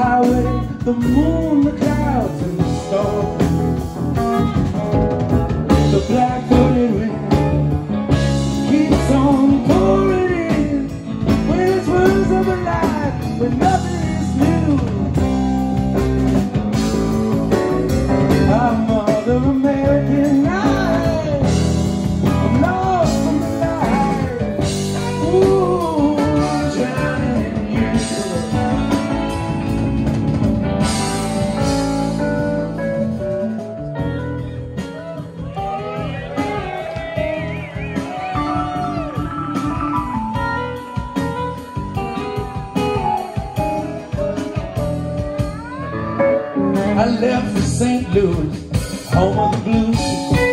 highway, the moon, the clouds, and the stars. The black I left for St. Louis, home of the blues.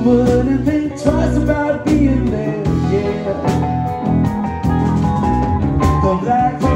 wouldn't think twice about being there, yeah. The black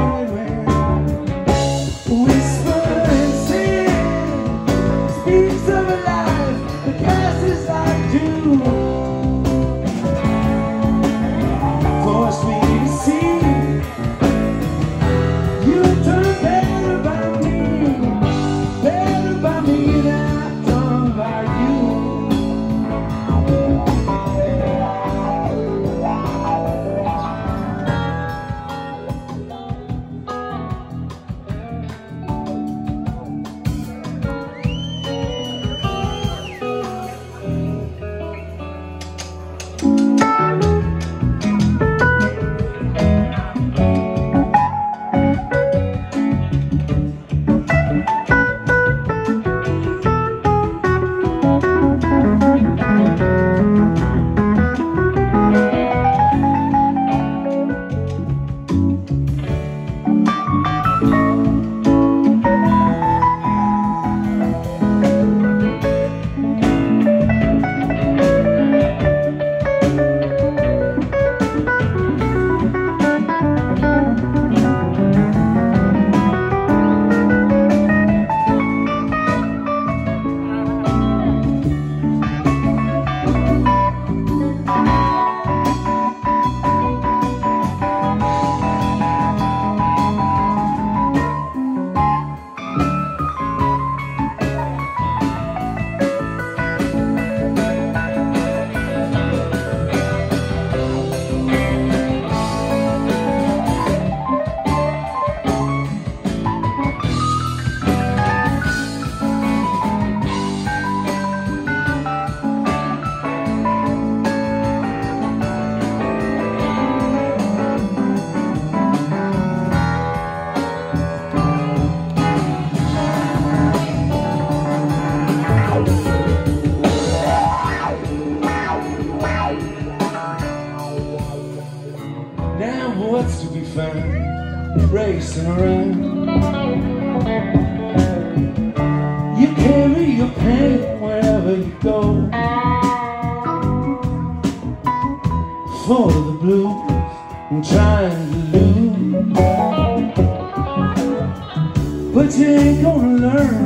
dancing around. You carry your pain wherever you go. For the blues, I'm trying to lose. But you ain't gonna learn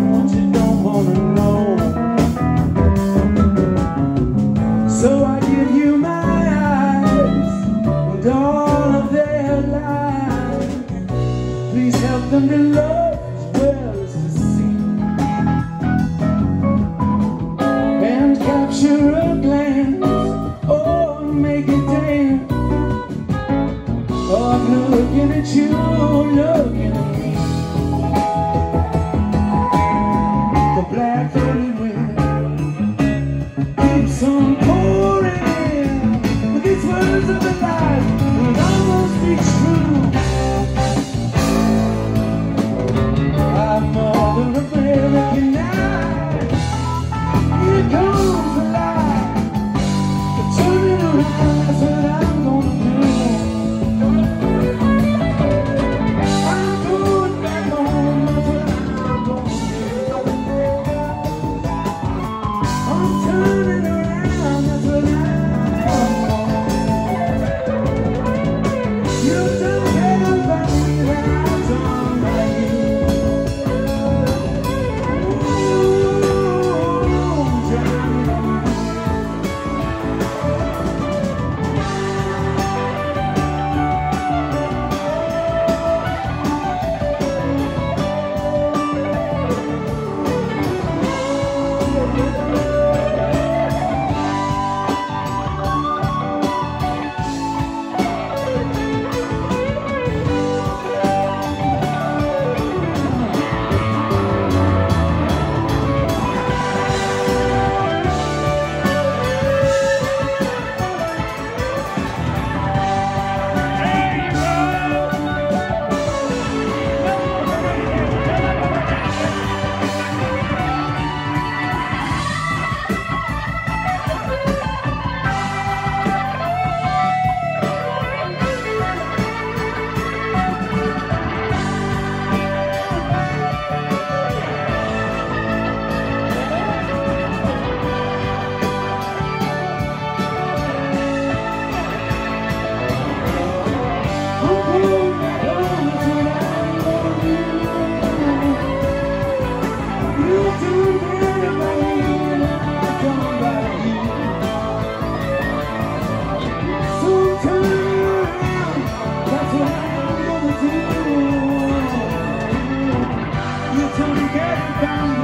till we get down.